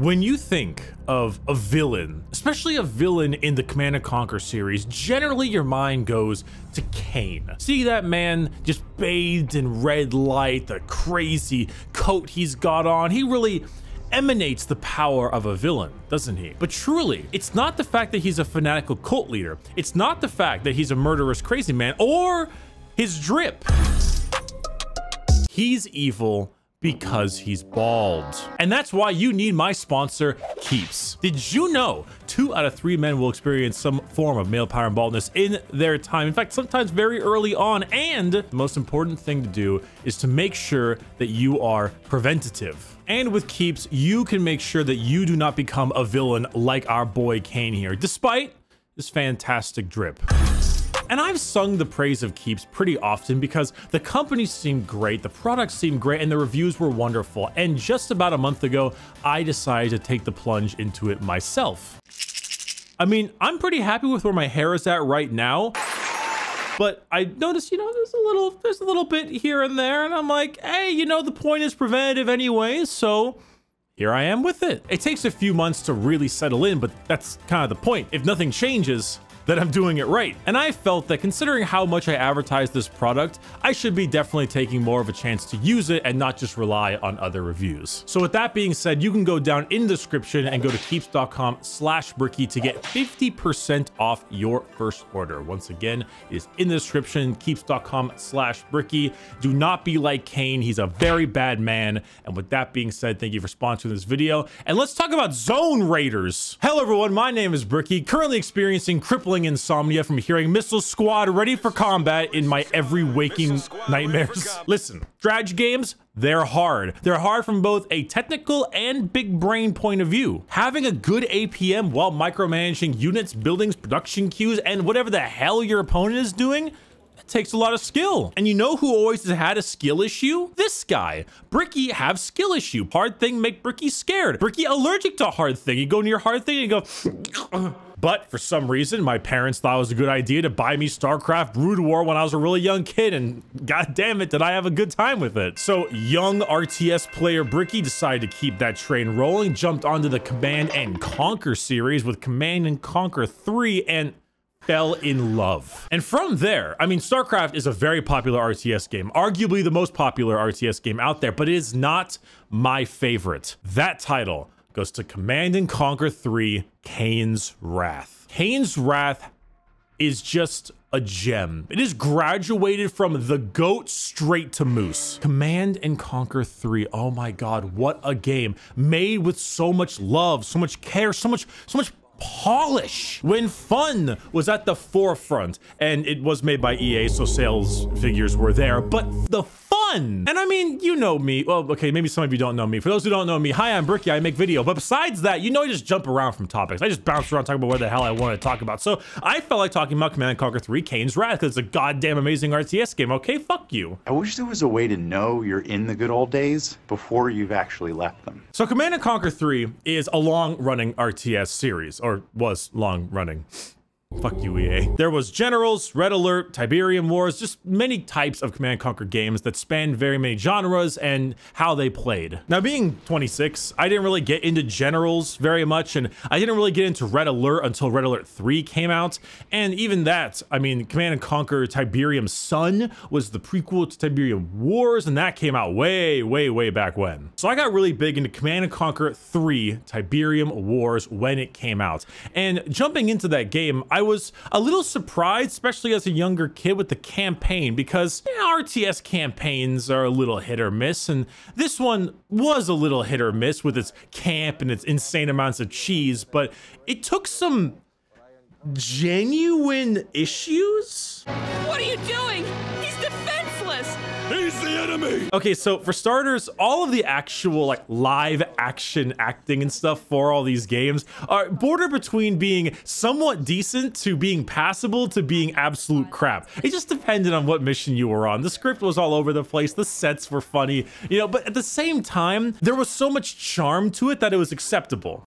When you think of a villain, especially a villain in the Command & Conquer series, generally your mind goes to Kane. See that man just bathed in red light, the crazy coat he's got on. He really emanates the power of a villain, doesn't he? But truly, it's not the fact that he's a fanatical cult leader. It's not the fact that he's a murderous crazy man or his drip. He's evil because he's bald. And that's why you need my sponsor, Keeps. Did you know two out of three men will experience some form of male pattern baldness in their time? In fact, sometimes very early on. And the most important thing to do is to make sure that you are preventative. And with Keeps, you can make sure that you do not become a villain like our boy Kane here, despite this fantastic drip. And I've sung the praise of Keeps pretty often because the company seemed great, the products seemed great, and the reviews were wonderful. And just about a month ago, I decided to take the plunge into it myself. I mean, I'm pretty happy with where my hair is at right now. But I noticed, you know, there's a little, there's a little bit here and there, and I'm like, hey, you know, the point is preventative anyway, so here I am with it. It takes a few months to really settle in, but that's kind of the point. If nothing changes, that I'm doing it right. And I felt that considering how much I advertise this product, I should be definitely taking more of a chance to use it and not just rely on other reviews. So with that being said, you can go down in the description and go to keeps.com slash bricky to get 50% off your first order. Once again, it is in the description, keeps.com slash bricky. Do not be like Kane. He's a very bad man. And with that being said, thank you for sponsoring this video. And let's talk about Zone Raiders. Hello, everyone. My name is Bricky, currently experiencing crippling crippling insomnia from hearing Missile Squad ready for combat in my every waking nightmares. Listen, strategy games, they're hard. They're hard from both a technical and big brain point of view. Having a good APM while micromanaging units, buildings, production queues, and whatever the hell your opponent is doing, takes a lot of skill. And you know who always has had a skill issue? This guy. Bricky have skill issue. Hard thing make Bricky scared. Bricky allergic to hard thing. You go near hard thing and you go... But for some reason, my parents thought it was a good idea to buy me StarCraft Brood War when I was a really young kid, and god damn it, did I have a good time with it. So young RTS player Bricky decided to keep that train rolling, jumped onto the Command and Conquer series with Command and Conquer 3, and fell in love. And from there, I mean, StarCraft is a very popular RTS game, arguably the most popular RTS game out there, but it is not my favorite. That title goes to Command and Conquer 3 Kane's Wrath. Kane's Wrath is just a gem. It is graduated from the goat straight to moose. Command and Conquer 3. Oh my god, what a game. Made with so much love, so much care, so much so much polish when fun was at the forefront and it was made by EA so sales figures were there but the fun. And I mean, you know me. Well, okay, maybe some of you don't know me. For those who don't know me, hi, I'm Bricky. I make video. But besides that, you know I just jump around from topics. I just bounce around talking about what the hell I want to talk about. So I felt like talking about Command & Conquer 3 Kane's Wrath because it's a goddamn amazing RTS game. Okay, fuck you. I wish there was a way to know you're in the good old days before you've actually left them. So Command & Conquer 3 is a long-running RTS series, or was long-running. Fuck you, EA. There was Generals, Red Alert, Tiberium Wars, just many types of Command Conquer games that spanned very many genres and how they played. Now, being 26, I didn't really get into Generals very much, and I didn't really get into Red Alert until Red Alert 3 came out. And even that, I mean, Command & Conquer Tiberian Sun was the prequel to Tiberium Wars, and that came out way, way, way back when. So I got really big into Command & Conquer 3 Tiberium Wars when it came out. And jumping into that game, I I was a little surprised, especially as a younger kid, with the campaign because you know, RTS campaigns are a little hit or miss, and this one was a little hit or miss with its camp and its insane amounts of cheese, but it took some genuine issues. What are you doing? He's the enemy! Okay, so for starters, all of the actual like live action acting and stuff for all these games are border between being somewhat decent to being passable to being absolute crap. It just depended on what mission you were on. The script was all over the place, the sets were funny, you know, but at the same time, there was so much charm to it that it was acceptable.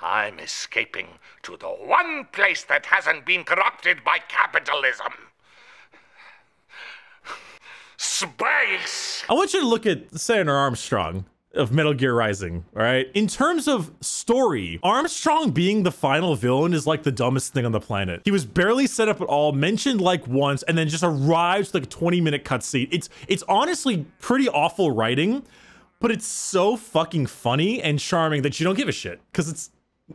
I'm escaping to the one place that hasn't been corrupted by capitalism. Space! I want you to look at Senator Armstrong. of Metal Gear Rising, all right? In terms of story, Armstrong being the final villain is like the dumbest thing on the planet. He was barely set up at all, mentioned like once, and then just arrives like a 20 minute cutscene. It's it's honestly pretty awful writing, but it's so fucking funny and charming that you don't give a shit because it's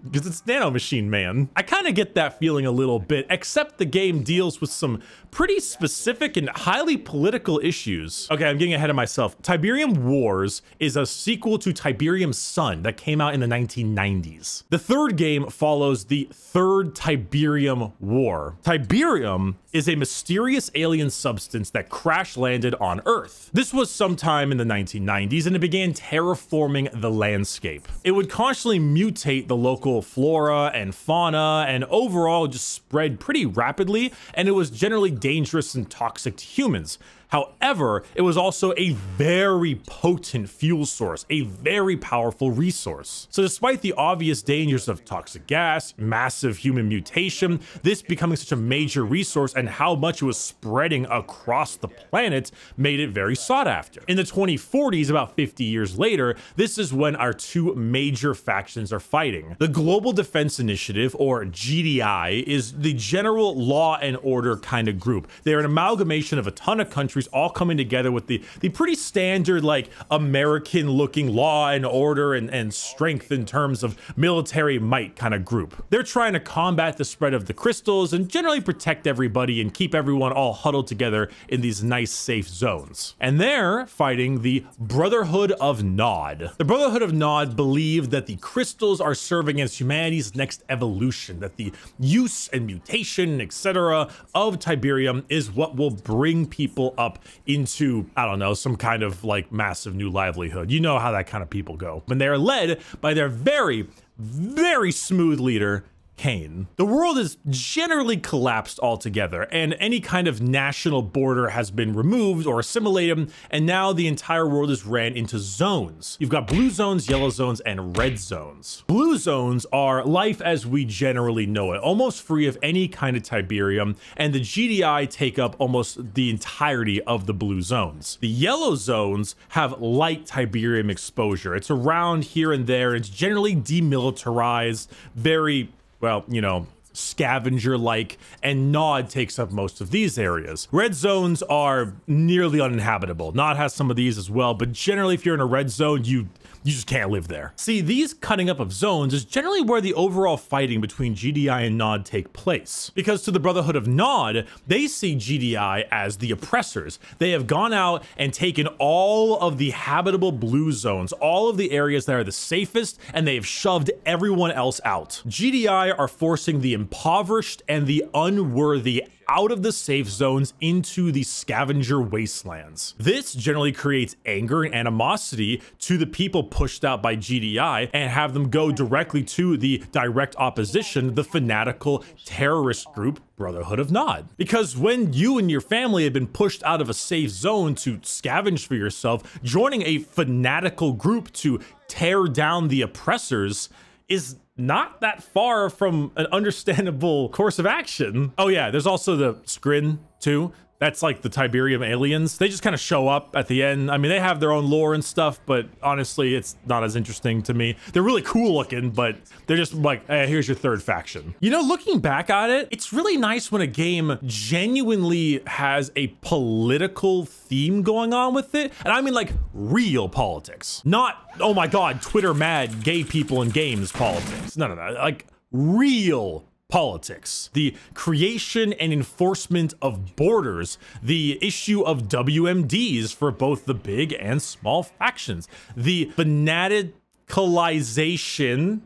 because it's Nano Machine Man. I kind of get that feeling a little bit, except the game deals with some pretty specific and highly political issues. Okay, I'm getting ahead of myself. Tiberium Wars is a sequel to Tiberian Sun that came out in the 1990s. The third game follows the third Tiberium War. Tiberium is a mysterious alien substance that crash landed on Earth. This was sometime in the 1990s and it began terraforming the landscape. It would constantly mutate the local flora and fauna and overall just spread pretty rapidly and it was generally dangerous and toxic to humans. However, it was also a very potent fuel source, a very powerful resource. So despite the obvious dangers of toxic gas, massive human mutation, this becoming such a major resource and how much it was spreading across the planet made it very sought after. In the 2040s, about 50 years later, this is when our two major factions are fighting. The Global Defense Initiative, or GDI, is the general law and order kind of group. They're an amalgamation of a ton of countries all coming together with the the pretty standard like American looking law and order and, and strength in terms of military might kind of group. They're trying to combat the spread of the crystals and generally protect everybody and keep everyone all huddled together in these nice safe zones. And they're fighting the Brotherhood of Nod. The Brotherhood of Nod believe that the crystals are serving as humanity's next evolution, that the use and mutation, etc. of Tiberium is what will bring people up into, I don't know, some kind of like massive new livelihood. You know how that kind of people go. When they're led by their very, very smooth leader, Kane. The world is generally collapsed altogether, and any kind of national border has been removed or assimilated, and now the entire world is ran into zones. You've got blue zones, yellow zones, and red zones. Blue zones are life as we generally know it, almost free of any kind of Tiberium, and the GDI take up almost the entirety of the blue zones. The yellow zones have light Tiberium exposure. It's around here and there, it's generally demilitarized, very well, you know, scavenger like, and Nod takes up most of these areas. Red zones are nearly uninhabitable. Nod has some of these as well, but generally, if you're in a red zone, you you just can't live there. See, these cutting up of zones is generally where the overall fighting between GDI and Nod take place. Because to the Brotherhood of Nod, they see GDI as the oppressors. They have gone out and taken all of the habitable blue zones, all of the areas that are the safest, and they have shoved everyone else out. GDI are forcing the impoverished and the unworthy out of the safe zones into the scavenger wastelands. This generally creates anger and animosity to the people pushed out by GDI and have them go directly to the direct opposition, the fanatical terrorist group Brotherhood of Nod. Because when you and your family have been pushed out of a safe zone to scavenge for yourself, joining a fanatical group to tear down the oppressors is not that far from an understandable course of action. Oh yeah, there's also the Scrin too. That's like the Tiberium aliens. They just kind of show up at the end. I mean, they have their own lore and stuff, but honestly, it's not as interesting to me. They're really cool looking, but they're just like, hey, here's your third faction. You know, looking back at it, it's really nice when a game genuinely has a political theme going on with it. And I mean like real politics, not, oh my God, Twitter mad gay people in games politics. No, no, no, like real politics, the creation and enforcement of borders, the issue of WMDs for both the big and small factions, the fanaticalization.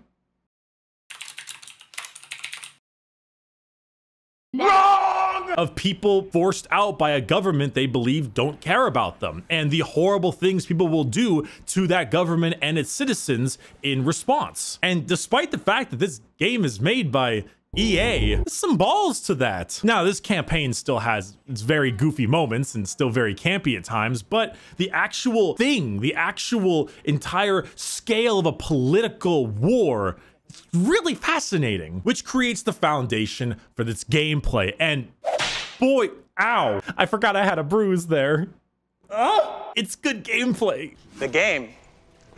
Of people forced out by a government they believe don't care about them, and the horrible things people will do to that government and its citizens in response. And despite the fact that this game is made by EA, some balls to that. Now, this campaign still has its very goofy moments and still very campy at times, but the actual thing, the actual entire scale of a political war it's really fascinating, which creates the foundation for this gameplay. And boy, ow, I forgot I had a bruise there. Oh, it's good gameplay. The game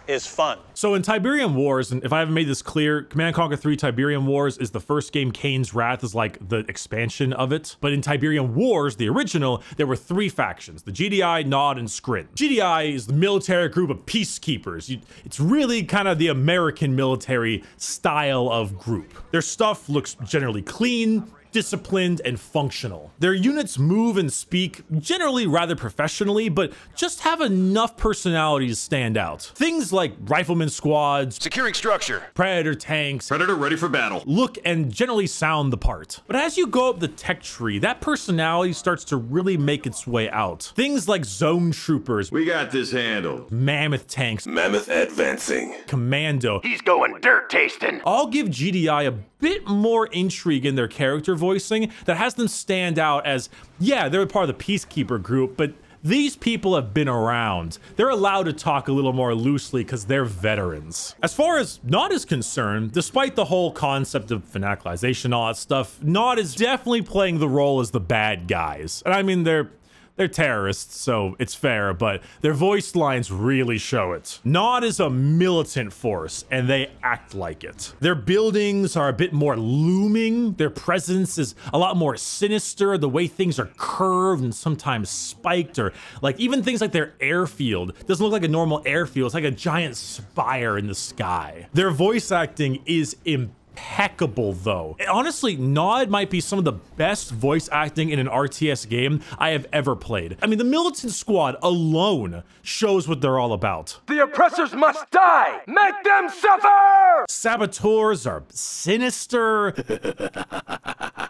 is fun. So in Tiberium Wars, and if I haven't made this clear, Command Conquer 3 Tiberium Wars is the first game. Kane's Wrath is like the expansion of it. But in Tiberium Wars, the original, there were three factions, the GDI, Nod, and Scrin. GDI is the military group of peacekeepers. You, it's really kind of the American military style of group. Their stuff looks generally clean, disciplined, and functional. Their units move and speak generally rather professionally, but just have enough personality to stand out. Things like rifleman squads, Securing structure. predator tanks, Predator ready for battle. look and generally sound the part. But as you go up the tech tree, that personality starts to really make its way out. Things like zone troopers, We got this handled. mammoth tanks, Mammoth advancing. commando, He's going dirt tasting. all give GDI a bit more intrigue in their character voicing that has them stand out as, yeah, they're part of the Peacekeeper group, but these people have been around. They're allowed to talk a little more loosely because they're veterans. As far as Nod is concerned, despite the whole concept of fanacalization, all that stuff, Nod is definitely playing the role as the bad guys. And I mean, they're they're terrorists, so it's fair, but their voice lines really show it. Nod is a militant force, and they act like it. Their buildings are a bit more looming, their presence is a lot more sinister, the way things are curved and sometimes spiked, or like even things like their airfield doesn't look like a normal airfield, it's like a giant spire in the sky. Their voice acting is impeccable impeccable though. Honestly, Nod might be some of the best voice acting in an RTS game I have ever played. I mean, the Militant Squad alone shows what they're all about. The oppressors must die! Make them suffer! Saboteurs are sinister.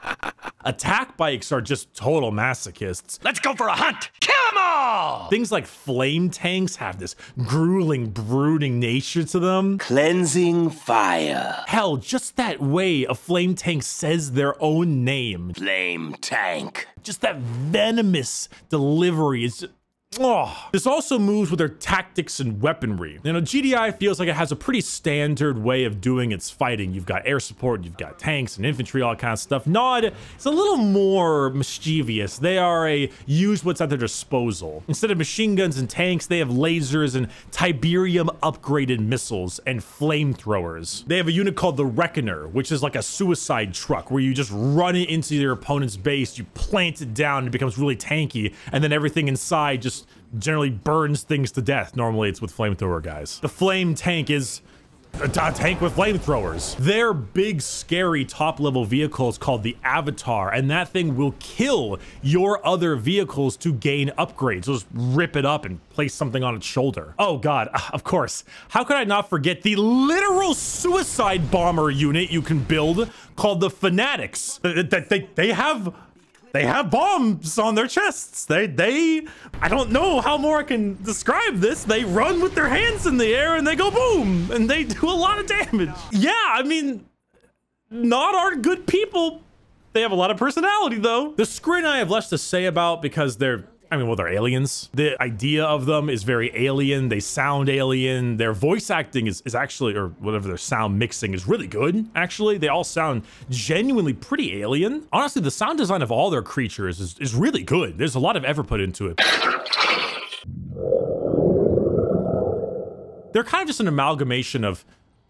Attack bikes are just total masochists. Let's go for a hunt. Kill them all. Things like flame tanks have this grueling, brooding nature to them. Cleansing fire. Hell, just that way a flame tank says their own name. Flame tank. Just that venomous delivery is. Oh. This also moves with their tactics and weaponry. You know, GDI feels like it has a pretty standard way of doing its fighting. You've got air support, you've got tanks and infantry, all that kind of stuff. Nod is a little more mischievous. They are a use what's at their disposal. Instead of machine guns and tanks, they have lasers and Tiberium upgraded missiles and flamethrowers. They have a unit called the Reckoner, which is like a suicide truck where you just run it into your opponent's base, you plant it down, it becomes really tanky, and then everything inside just generally burns things to death. Normally it's with flamethrower guys. The flame tank is a tank with flamethrowers. Their big, scary top level vehicle is called the Avatar, and that thing will kill your other vehicles to gain upgrades. Just rip it up and place something on its shoulder. Oh, God, of course. How could I not forget the literal suicide bomber unit you can build called the Fanatics? They, they, they have they have bombs on their chests. They, they, I don't know how more I can describe this. They run with their hands in the air and they go boom and they do a lot of damage. Yeah, I mean, not our good people. They have a lot of personality though. The Scrin I have less to say about because they're I mean, well, they're aliens. The idea of them is very alien. They sound alien. Their voice acting is, is actually, or whatever their sound mixing is really good, actually. They all sound genuinely pretty alien. Honestly, the sound design of all their creatures is, is really good. There's a lot of effort put into it. They're kind of just an amalgamation of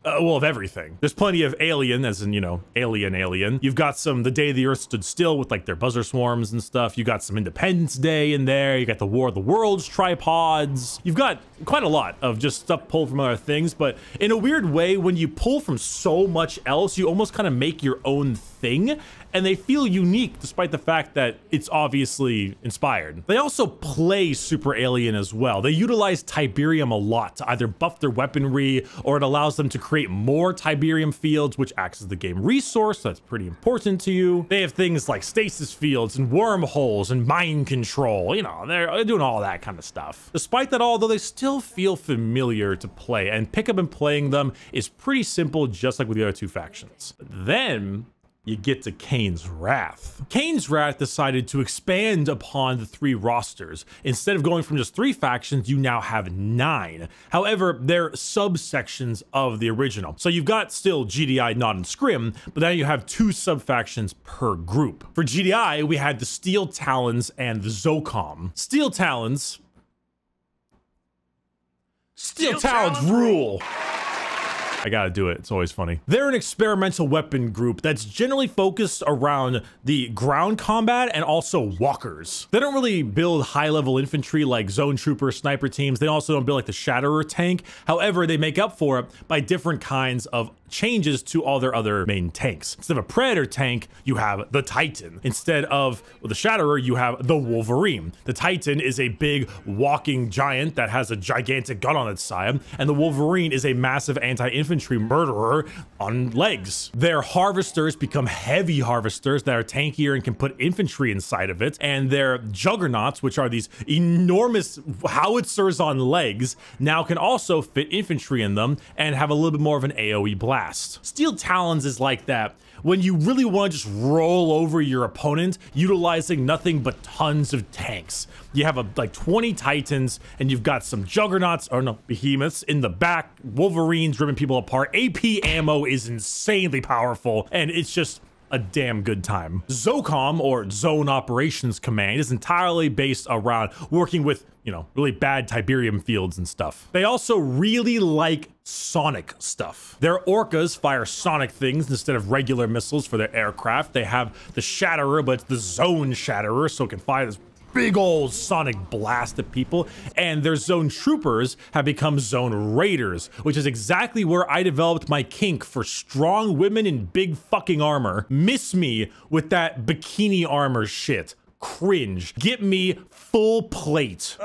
uh, well, of everything. There's plenty of alien, as in, you know, alien, alien. You've got some The Day the Earth Stood Still with like their buzzer swarms and stuff. You got some Independence Day in there. You got the War of the Worlds tripods. You've got quite a lot of just stuff pulled from other things. But in a weird way, when you pull from so much else, you almost kind of make your own thing. And they feel unique despite the fact that it's obviously inspired. They also play Super Alien as well. They utilize Tiberium a lot to either buff their weaponry or it allows them to create more Tiberium fields, which acts as the game resource. That's pretty important to you. They have things like stasis fields and wormholes and mind control. You know, they're doing all that kind of stuff. Despite that all, though, they still feel familiar to play and pick up and playing them is pretty simple, just like with the other two factions. Then you get to Kane's Wrath. Kane's Wrath decided to expand upon the three rosters. Instead of going from just three factions, you now have nine. However, they're subsections of the original. So you've got still GDI, Nod, and Scrin, but now you have two subfactions per group. For GDI, we had the Steel Talons and the Zocom. Steel Talons Steel, Talons rule. I gotta do it. It's always funny. They're an experimental weapon group that's generally focused around the ground combat and also walkers. They don't really build high level infantry like zone trooper sniper teams. They also don't build like the Shatterer tank. However, they make up for it by different kinds of changes to all their other main tanks. Instead of a Predator tank, you have the Titan. Instead of the Shatterer, you have the Wolverine. The Titan is a big walking giant that has a gigantic gun on its side, and the Wolverine is a massive anti-infantry murderer on legs. Their harvesters become heavy harvesters that are tankier and can put infantry inside of it, and their juggernauts, which are these enormous howitzers on legs, now can also fit infantry in them and have a little bit more of an AoE blast Steel Talons is like that when you really want to just roll over your opponent utilizing nothing but tons of tanks. You have a, like 20 Titans and you've got some Juggernauts, or no, Behemoths in the back, Wolverines ripping people apart. AP ammo is insanely powerful and it's just a damn good time. ZOCOM, or Zone Operations Command, is entirely based around working with, you know, really bad Tiberium fields and stuff. They also really like sonic stuff. Their orcas fire sonic things instead of regular missiles for their aircraft. They have the Shatterer, but it's the Zone Shatterer, so it can fire this big old sonic blast at people, and their zone troopers have become zone raiders, which is exactly where I developed my kink for strong women in big fucking armor. Miss me with that bikini armor shit cringe. Get me full plate.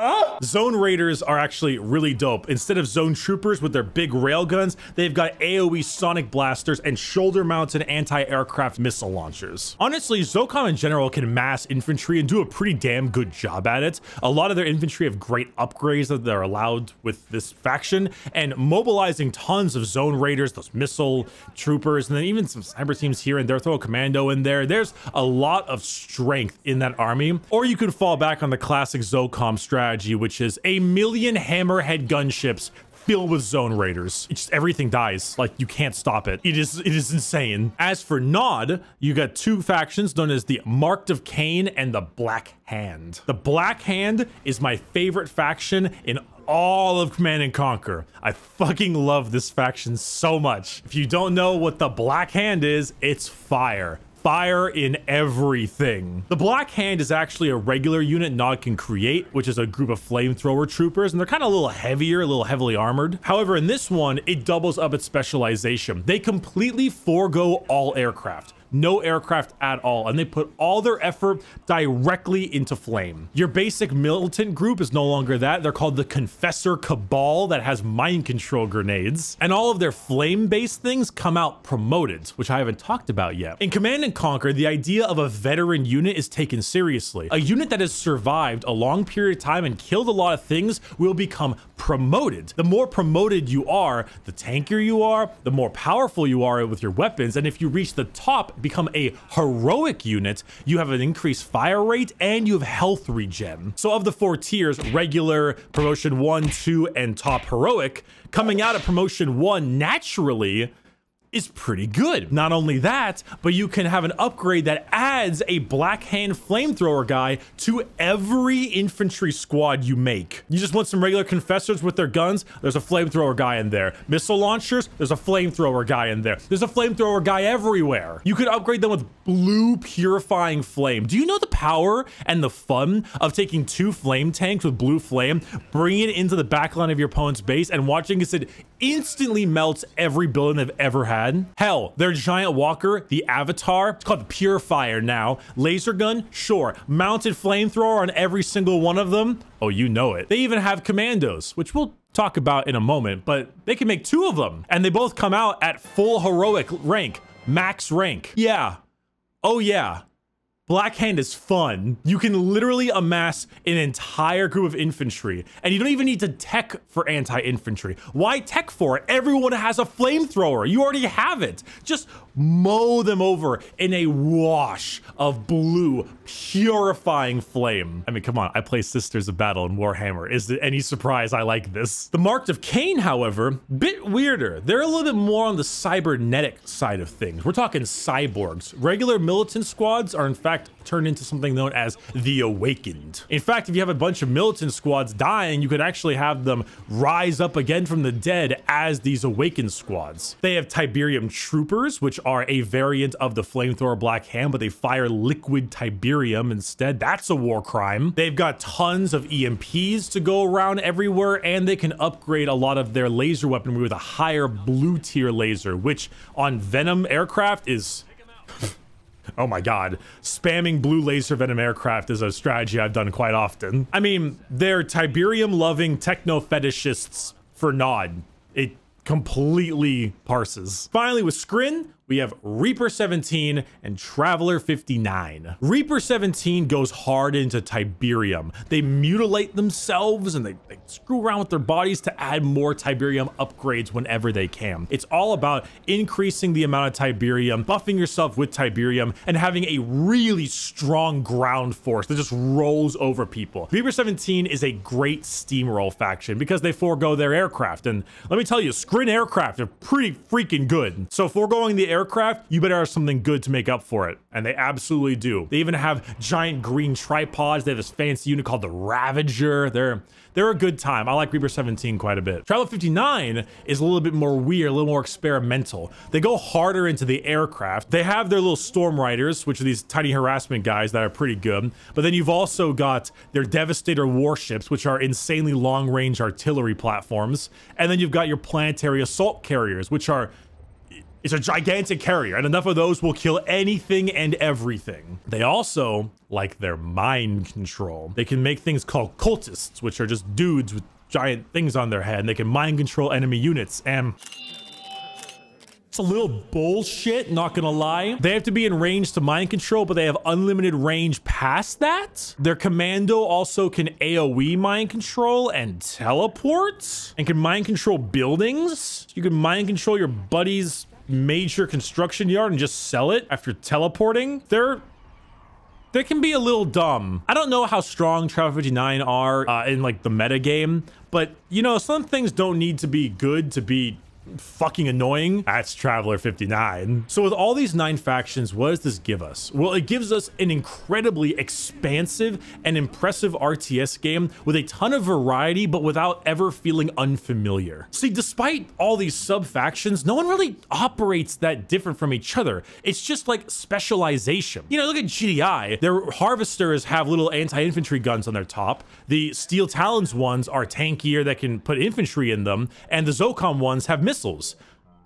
Zone Raiders are actually really dope. Instead of Zone Troopers with their big railguns, they've got AoE sonic blasters and shoulder-mounted anti-aircraft missile launchers. Honestly, ZOCOM in general can mass infantry and do a pretty damn good job at it. A lot of their infantry have great upgrades that they're allowed with this faction, and mobilizing tons of Zone Raiders, those missile troopers, and then even some cyber teams here and there, throw a commando in there. There's a lot of strength in that army. Or you could fall back on the classic ZOCOM strategy, which is a million hammerhead gunships filled with zone raiders. It's just everything dies. Like you can't stop it. It is it is insane. As for Nod, you got two factions known as the Marked of Kane and the Black Hand. The Black Hand is my favorite faction in all of Command and Conquer. I fucking love this faction so much. If you don't know what the Black Hand is, it's fire fire in everything. The Black Hand is actually a regular unit Nod can create, which is a group of flamethrower troopers, and they're kind of a little heavier, a little heavily armored. However, in this one, it doubles up its specialization. They completely forego all aircraft no aircraft at all, and they put all their effort directly into flame. Your basic militant group is no longer that. They're called the Confessor Cabal that has mind control grenades, and all of their flame-based things come out promoted, which I haven't talked about yet. In Command and Conquer, the idea of a veteran unit is taken seriously. A unit that has survived a long period of time and killed a lot of things will become promoted. The more promoted you are, the tankier you are, the more powerful you are with your weapons, and if you reach the top, become a heroic unit, you have an increased fire rate and you have health regen. So of the four tiers, regular, promotion one, two, and top heroic, coming out of promotion one naturally is pretty good. Not only that, but you can have an upgrade that adds a Black Hand flamethrower guy to every infantry squad you make. You just want some regular confessors with their guns, there's a flamethrower guy in there. Missile launchers, there's a flamethrower guy in there. There's a flamethrower guy everywhere. You could upgrade them with blue purifying flame. Do you know the power and the fun of taking two flame tanks with blue flame, bringing it into the backline of your opponent's base and watching as it instantly melts every building they've ever had. Hell, their giant walker, the Avatar, it's called the Purifier now. Laser gun, sure. Mounted flamethrower on every single one of them. Oh, you know it. They even have commandos, which we'll talk about in a moment, but they can make two of them. And they both come out at full heroic rank, max rank. Yeah. Oh yeah. Black Hand is fun. You can literally amass an entire group of infantry, and you don't even need to tech for anti-infantry. Why tech for it? Everyone has a flamethrower. You already have it. Just mow them over in a wash of blue, purifying flame. I mean, come on, I play Sisters of Battle in Warhammer. Is it any surprise I like this? The Marked of Kane, however, bit weirder. They're a little bit more on the cybernetic side of things. We're talking cyborgs. Regular militant squads are in fact fact turn into something known as the Awakened. In fact, if you have a bunch of militant squads dying, you could actually have them rise up again from the dead as these Awakened squads. They have Tiberium Troopers, which are a variant of the Flamethrower Black Hand, but they fire liquid Tiberium instead. That's a war crime. They've got tons of EMPs to go around everywhere, and they can upgrade a lot of their laser weaponry with a higher blue tier laser, which on Venom aircraft is Oh my god. Spamming blue laser venom aircraft is a strategy I've done quite often. I mean, they're Tiberium loving techno fetishists for Nod. It completely parses. Finally, with Scrin, we have Reaper 17 and Traveler 59. Reaper 17 goes hard into Tiberium. They mutilate themselves and they, they, screw around with their bodies to add more Tiberium upgrades whenever they can. It's all about increasing the amount of Tiberium, buffing yourself with Tiberium, and having a really strong ground force that just rolls over people. Reaper 17 is a great steamroll faction because they forego their aircraft. And let me tell you, Scrin aircraft are pretty freaking good. So foregoing the aircraft, you better have something good to make up for it. And they absolutely do. They even have giant green tripods. They have this fancy unit called the Ravager. They're they're a good time. I like Reaper 17 quite a bit. Traveler 59 is a little bit more weird, a little more experimental. They go harder into the aircraft. They have their little Storm Riders, which are these tiny harassment guys that are pretty good. But then you've also got their Devastator warships, which are insanely long-range artillery platforms. And then you've got your planetary assault carriers, which are it's a gigantic carrier, and enough of those will kill anything and everything. They also like their mind control. They can make things called cultists, which are just dudes with giant things on their head, and they can mind control enemy units. And it's a little bullshit, not gonna lie. They have to be in range to mind control, but they have unlimited range past that. Their commando also can AoE mind control and teleport, and can mind control buildings. You can mind control your buddy's major construction yard and just sell it after teleporting, they're they can be a little dumb. I don't know how strong Traveler 59 are uh, in like the meta game, but you know, some things don't need to be good to be fucking annoying. That's Traveler 59. So with all these nine factions, what does this give us? Well, it gives us an incredibly expansive and impressive RTS game with a ton of variety, but without ever feeling unfamiliar. See, despite all these sub-factions, no one really operates that different from each other. It's just like specialization. You know, look at GDI. Their harvesters have little anti-infantry guns on their top. The Steel Talons ones are tankier that can put infantry in them, and the Zocom ones have missiles missiles.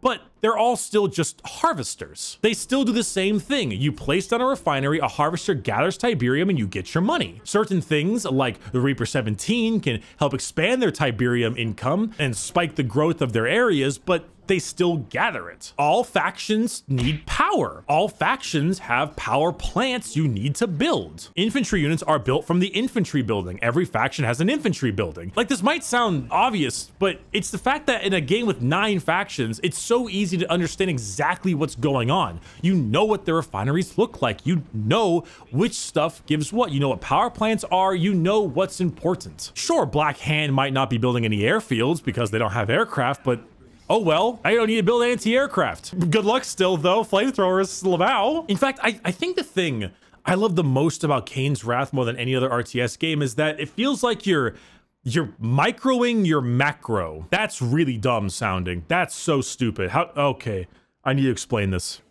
But they're all still just harvesters. They still do the same thing. You place down a refinery, a harvester gathers Tiberium, and you get your money. Certain things, like the Reaper 17, can help expand their Tiberium income and spike the growth of their areas, but they still gather it. All factions need power. All factions have power plants you need to build. Infantry units are built from the infantry building. Every faction has an infantry building. Like this might sound obvious, but it's the fact that in a game with nine factions, it's so easy to understand exactly what's going on. You know what the refineries look like. You know which stuff gives what. You know what power plants are. You know what's important. Sure, Black Hand might not be building any airfields because they don't have aircraft, but Oh well, I don't need to build anti-aircraft. Good luck still, though. Flamethrowers, Lavau. In fact, I, I think the thing I love the most about Kane's Wrath more than any other RTS game is that it feels like you're you're microing your macro. That's really dumb sounding. That's so stupid. How okay. I need to explain this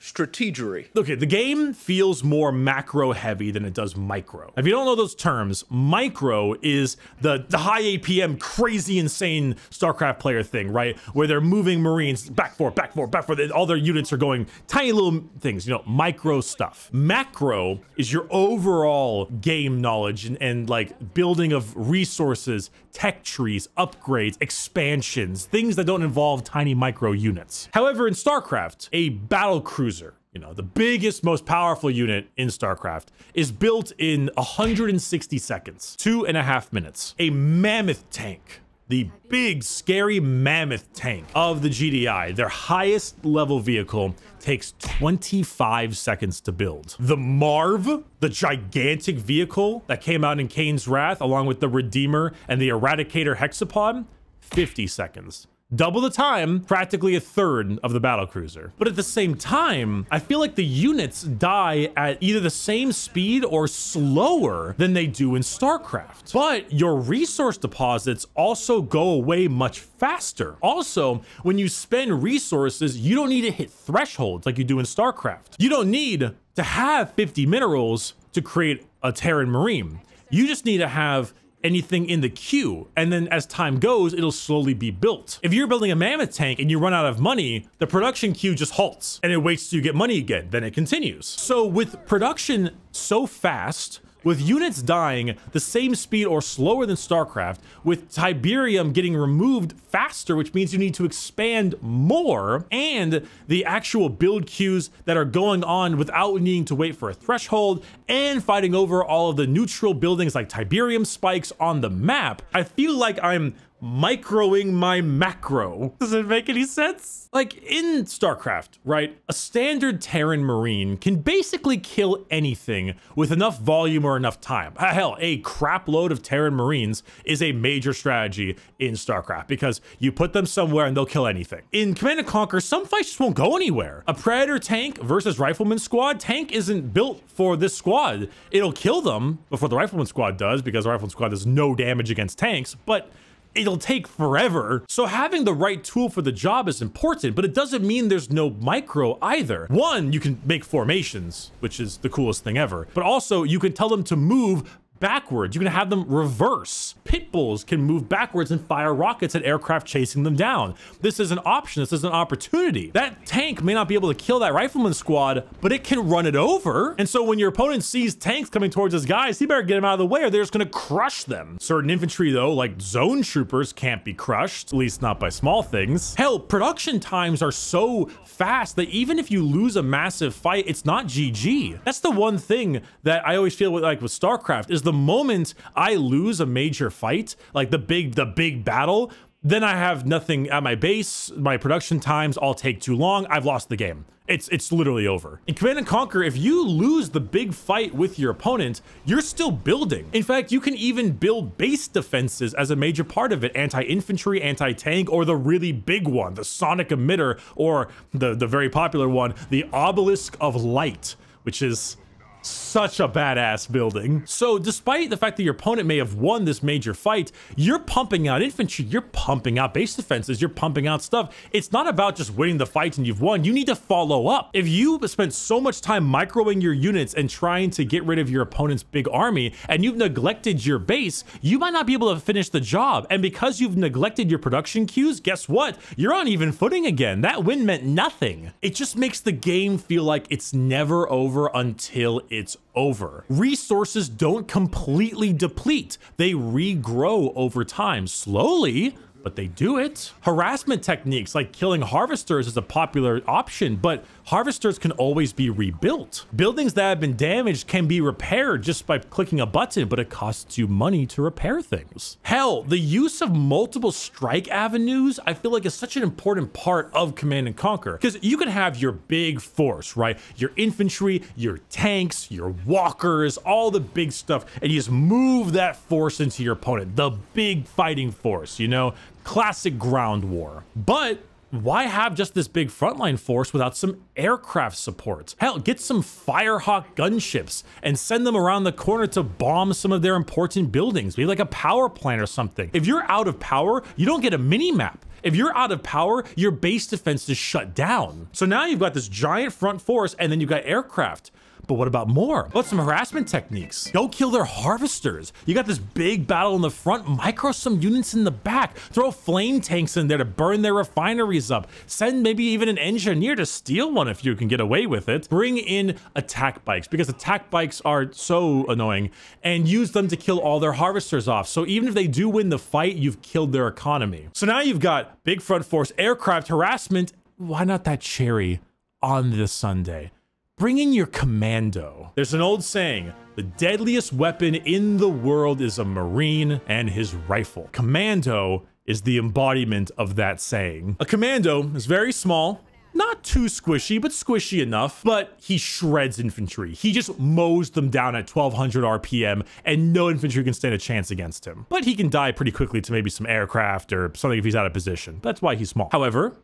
strategery. Okay, the game feels more macro heavy than it does micro. If you don't know those terms, micro is the, the high APM, crazy, insane StarCraft player thing, right? Where they're moving Marines back, forth, back, forth, back, forth. All their units are going tiny little things, you know, micro stuff. Macro is your overall game knowledge and, and like building of resources, tech trees, upgrades, expansions, things that don't involve tiny micro units. However, in StarCraft, a battle cruiser you know, the biggest, most powerful unit in StarCraft is built in 160 seconds, two and a half minutes. A mammoth tank, the big, scary mammoth tank of the GDI, their highest level vehicle, takes 25 seconds to build. The Marv, the gigantic vehicle that came out in Kane's Wrath, along with the Redeemer and the Eradicator Hexapod, 50 seconds. Double the time, practically a third of the battle cruiser. But at the same time, I feel like the units die at either the same speed or slower than they do in StarCraft. But your resource deposits also go away much faster. Also, when you spend resources, you don't need to hit thresholds like you do in StarCraft. You don't need to have 50 minerals to create a Terran Marine. You just need to have anything in the queue. And then as time goes, it'll slowly be built. If you're building a mammoth tank and you run out of money, the production queue just halts and it waits till you get money again. Then it continues. So with production so fast, with units dying the same speed or slower than StarCraft, with Tiberium getting removed faster, which means you need to expand more, and the actual build queues that are going on without needing to wait for a threshold, and fighting over all of the neutral buildings like Tiberium spikes on the map, I feel like I'm microing my macro. Does it make any sense? Like in StarCraft, right? A standard Terran Marine can basically kill anything with enough volume or enough time. Ah, hell, a crap load of Terran Marines is a major strategy in StarCraft because you put them somewhere and they'll kill anything. In Command & Conquer, some fights just won't go anywhere. A Predator tank versus Rifleman squad, tank isn't built for this squad. It'll kill them before the Rifleman squad does because the Rifleman squad does no damage against tanks, but it'll take forever. So having the right tool for the job is important, but it doesn't mean there's no micro either. One, you can make formations, which is the coolest thing ever, but also you can tell them to move backwards. You can have them reverse. Pit bulls can move backwards and fire rockets at aircraft chasing them down. This is an option. This is an opportunity. That tank may not be able to kill that rifleman squad, but it can run it over. And so when your opponent sees tanks coming towards his guys, he better get them out of the way or they're just going to crush them. Certain infantry, though, like zone troopers, can't be crushed, at least not by small things. Hell, production times are so fast that even if you lose a massive fight, it's not GG. That's the one thing that I always feel with, like with StarCraft is the moment I lose a major fight, like the big the big battle, then I have nothing at my base. My production times all take too long. I've lost the game. It's it's literally over. In Command and Conquer, if you lose the big fight with your opponent, you're still building. In fact, you can even build base defenses as a major part of it. Anti-infantry, anti-tank, or the really big one, the sonic emitter, or the, the very popular one, the Obelisk of Light, which is such a badass building. So despite the fact that your opponent may have won this major fight, you're pumping out infantry, you're pumping out base defenses, you're pumping out stuff. It's not about just winning the fight and you've won. You need to follow up. If you spent so much time microing your units and trying to get rid of your opponent's big army and you've neglected your base, you might not be able to finish the job. And because you've neglected your production queues, guess what? You're on even footing again. That win meant nothing. It just makes the game feel like it's never over until it's over. Resources don't completely deplete. They regrow over time, slowly, but they do it. Harassment techniques like killing harvesters is a popular option, but harvesters can always be rebuilt. Buildings that have been damaged can be repaired just by clicking a button, but it costs you money to repair things. Hell, the use of multiple strike avenues, I feel like is such an important part of Command and Conquer, because you can have your big force, right? Your infantry, your tanks, your walkers, all the big stuff, and you just move that force into your opponent, the big fighting force, you know? Classic ground war. But why have just this big frontline force without some aircraft support? Hell, get some Firehawk gunships and send them around the corner to bomb some of their important buildings, maybe like a power plant or something. If you're out of power, you don't get a mini map. If you're out of power, your base defense is shut down. So now you've got this giant front force and then you've got aircraft. But what about more? About some harassment techniques? Go kill their harvesters. You got this big battle in the front, micro some units in the back. Throw flame tanks in there to burn their refineries up. Send maybe even an engineer to steal one if you can get away with it. Bring in attack bikes because attack bikes are so annoying and use them to kill all their harvesters off. So even if they do win the fight, you've killed their economy. So now you've got big front force, aircraft, harassment. Why not that cherry on this sundae? Bring in your commando. There's an old saying, the deadliest weapon in the world is a Marine and his rifle. Commando is the embodiment of that saying. A commando is very small, not too squishy, but squishy enough. But he shreds infantry. He just mows them down at 1200 RPM, and no infantry can stand a chance against him. But he can die pretty quickly to maybe some aircraft or something if he's out of position. That's why he's small. However,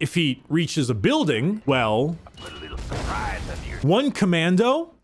if he reaches a building, well, one commando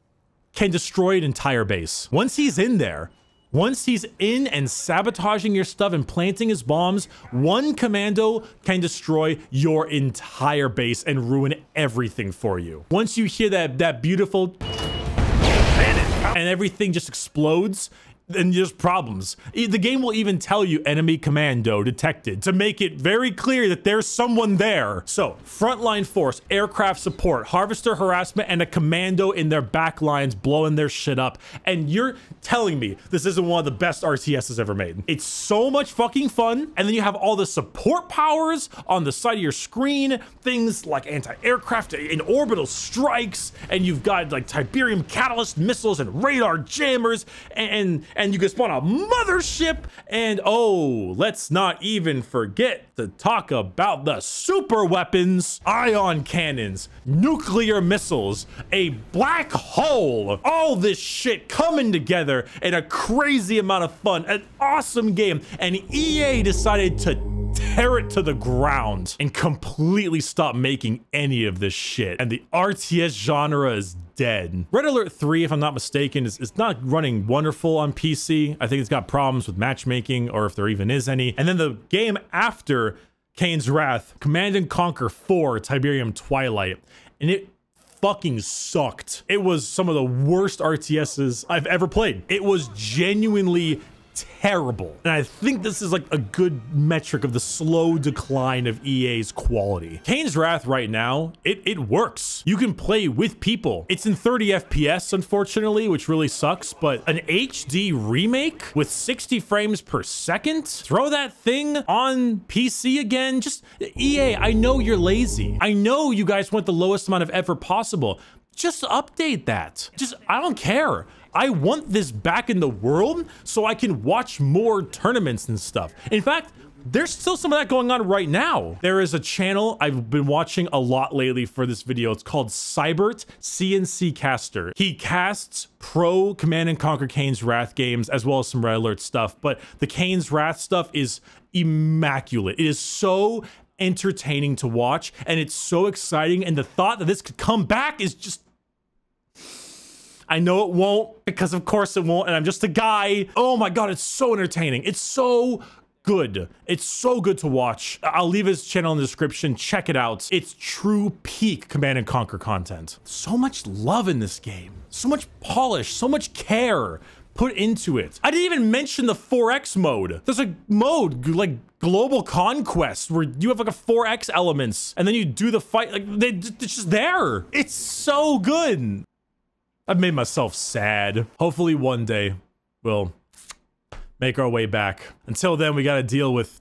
can destroy an entire base. Once he's in there, once he's in and sabotaging your stuff and planting his bombs, one commando can destroy your entire base and ruin everything for you. Once you hear that that beautiful and everything just explodes, then there's problems. The game will even tell you enemy commando detected to make it very clear that there's someone there. So, frontline force, aircraft support, harvester harassment, and a commando in their back lines blowing their shit up. And you're telling me this isn't one of the best RTSs ever made. It's so much fucking fun. And then you have all the support powers on the side of your screen, things like anti-aircraft and orbital strikes, and you've got like Tiberium catalyst missiles and radar jammers, and and you can spawn a mothership, and oh, let's not even forget to talk about the super weapons, ion cannons, nuclear missiles, a black hole, all this shit coming together in a crazy amount of fun, an awesome game, and EA decided to it to the ground and completely stop making any of this shit. And the RTS genre is dead. Red Alert 3, if I'm not mistaken, is, is not running wonderful on PC. I think it's got problems with matchmaking or if there even is any. And then the game after Kane's Wrath, Command and Conquer 4, Tiberium Twilight. And it fucking sucked. It was some of the worst RTSs I've ever played. It was genuinely terrible. And I think this is like a good metric of the slow decline of EA's quality. Kane's Wrath right now, it, it works. You can play with people. It's in 30 FPS, unfortunately, which really sucks, but an HD remake with 60 frames per second? Throw that thing on PC again? Just, EA, I know you're lazy. I know you guys want the lowest amount of effort possible. Just update that. Just, I don't care. I want this back in the world so I can watch more tournaments and stuff. In fact, there's still some of that going on right now. There is a channel I've been watching a lot lately for this video. It's called Sybert CNC Caster. He casts pro Command and Conquer Kane's Wrath games as well as some Red Alert stuff, but the Kane's Wrath stuff is immaculate. It is so entertaining to watch and it's so exciting and the thought that this could come back is just I know it won't because of course it won't and I'm just a guy. Oh my god, it's so entertaining. It's so good. It's so good to watch. I'll leave his channel in the description. Check it out. It's true peak Command and Conquer content. So much love in this game. So much polish, so much care put into it. I didn't even mention the 4X mode. There's a mode like global conquest where you have like a 4X elements and then you do the fight like they, it's just there. It's so good. I've made myself sad. Hopefully one day we'll make our way back. Until then, we gotta deal with...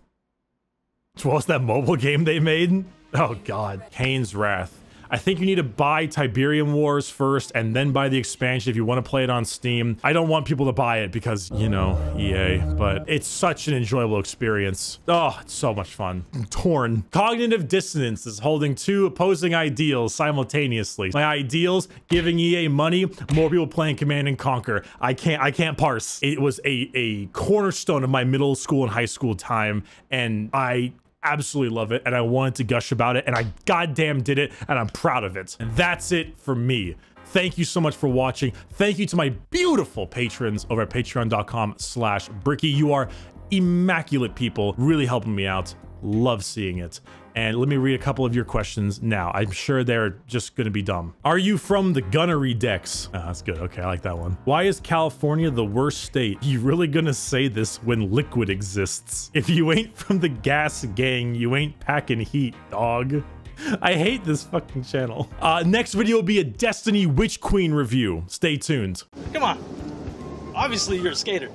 What was that mobile game they made? Oh god. Kane's Wrath. I think you need to buy Tiberium Wars first and then buy the expansion if you want to play it on Steam. I don't want people to buy it because, you know, EA, but it's such an enjoyable experience. Oh, it's so much fun. I'm torn. Cognitive dissonance is holding two opposing ideals simultaneously. My ideals, giving EA money, more people playing Command and Conquer. I can't, I can't parse. It was a, a cornerstone of my middle school and high school time, and I absolutely love it and I wanted to gush about it and I goddamn did it and I'm proud of it. And that's it for me. Thank you so much for watching. Thank you to my beautiful patrons over at patreon.com slash bricky. You are immaculate people, really helping me out. Love seeing it. And let me read a couple of your questions now. I'm sure they're just gonna be dumb. Are you from the gunnery decks? Oh, that's good. Okay, I like that one. Why is California the worst state? You really gonna say this when liquid exists? If you ain't from the gas gang, you ain't packing heat, dog. I hate this fucking channel. Uh, next video will be a Destiny Witch Queen review. Stay tuned. Come on. Obviously, you're a skater.